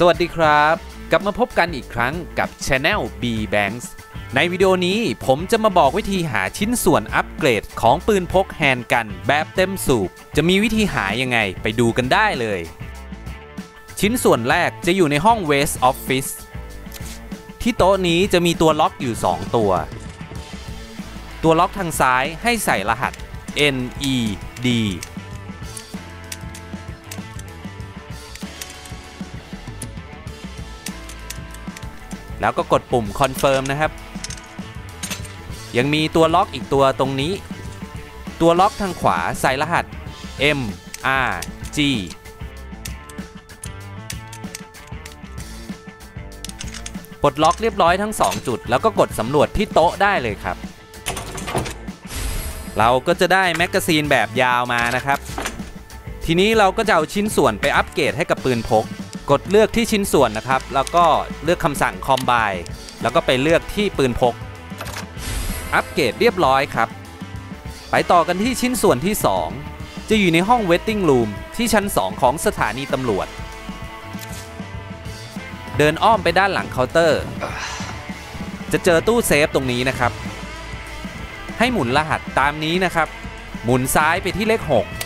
สวัสดีครับ กลับมาพบกันอีกครั้งกับ Channel B Banks ในวิดีโอนี้ผมจะมาบอกวิธีหาชิ้นส่วนอัปเกรดของปืนพกแฮนด์กันแบบเต็มสูบ จะมีวิธีหายังไงไปดูกันได้เลย ชิ้นส่วนแรกจะอยู่ในห้อง Waste Office ที่โต๊ะนี้จะมีตัวล็อกอยู่ 2 ตัว ตัวล็อกทางซ้ายให้ใส่รหัส N E D แล้วก็กดปุ่ม Confirm นะครับ ยังมีตัวล็อกอีกตัวตรงนี้ ตัวล็อกทางขวาใส่รหัส M R G ปลดล็อกเรียบร้อยทั้ง 2 จุด แล้วก็กดสำรวจที่โต๊ะได้เลยครับ เราก็จะได้แมกกาซีนแบบยาวมานะครับ ทีนี้เราก็จะเอาชิ้นส่วนไปอัปเกรดให้กับปืนพก กดเลือกที่ชิ้นส่วนนะครับ แล้วก็เลือกคำสั่ง Combine แล้วก็ไปเลือกที่ปืนพก อัปเกรดเรียบร้อยครับ ไปต่อกันที่ชิ้นส่วนที่ 2 จะอยู่ในห้อง Waiting Room ที่ชั้น 2 ของสถานีตำรวจ เดินอ้อมไปด้านหลังเคาน์เตอร์ จะเจอตู้เซฟตรงนี้นะครับ ให้หมุนรหัสตามนี้นะครับ หมุนซ้ายไปที่เลข 6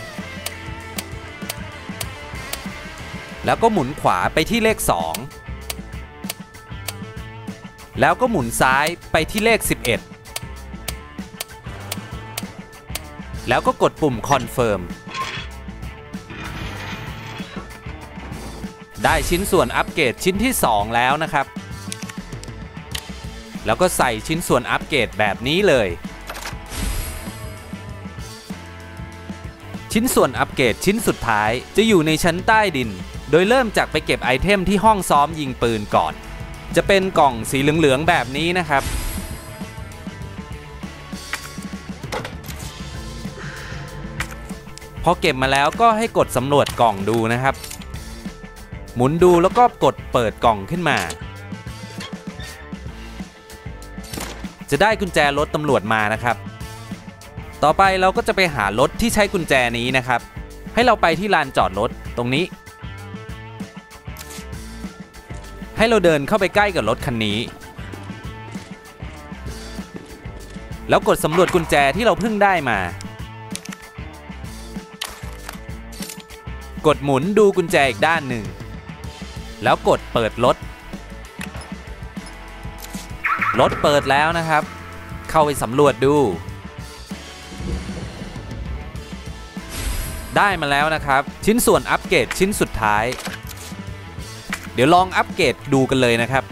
แล้วก็หมุนขวาไปที่เลข 2 แล้วก็หมุนซ้ายไปที่เลข 11 แล้วก็กดปุ่ม Confirm ได้ชิ้นส่วนอัปเกรดชิ้นที่ 2 แล้วนะครับ แล้วก็ใส่ชิ้นส่วนอัปเกรดแบบนี้เลย ชิ้นส่วนอัปเกรดชิ้นสุดท้ายจะอยู่ในชั้นใต้ดิน โดยเริ่มจากไปเก็บไอเทมที่ห้องซ้อมยิงปืนก่อน จะเป็นกล่องสีเหลืองๆแบบนี้นะครับ พอเก็บมาแล้วก็ให้กดสำรวจกล่องดูนะครับ หมุนดูแล้วก็กดเปิดกล่องขึ้นมา จะได้กุญแจรถตำรวจมานะครับ ต่อไปเราก็จะไปหารถที่ใช้กุญแจนี้นะครับ ให้เราไปที่ลานจอดรถตรงนี้ ให้เราเดินเข้าไปใกล้กับรถคันนี้ แล้วกดสำรวจกุญแจที่เราเพิ่งได้มา กดหมุนดูกุญแจอีกด้านหนึ่ง แล้วกดเปิดรถ รถเปิดแล้วนะครับ เข้าไปสำรวจดู ได้มาแล้วนะครับ ชิ้นส่วนอัปเกรดชิ้นสุดท้าย เดี๋ยวลองอัปเกรดดูกันเลยนะครับ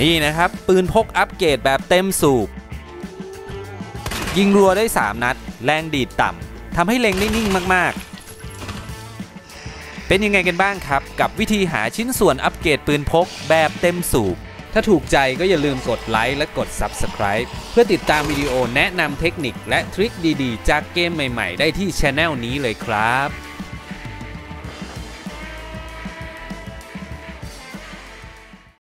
นี่นะครับ ปืนพกอัปเกรดแบบเต็มสูบ ยิงรัวได้ 3 นัด แรงดีดต่ำทำให้เล็งได้นิ่งมากๆ เป็นยังไงกันบ้างครับ กับวิธีหาชิ้นส่วนอัปเกรดปืนพกแบบเต็มสูบ ถ้าถูกใจก็อย่าลืมกดไลค์และกด Subscribe เพื่อติดตามวิดีโอแนะนำเทคนิคและทริคดีๆ จากเกมใหม่ ๆ ได้ที่ช anel นี้เลยครับ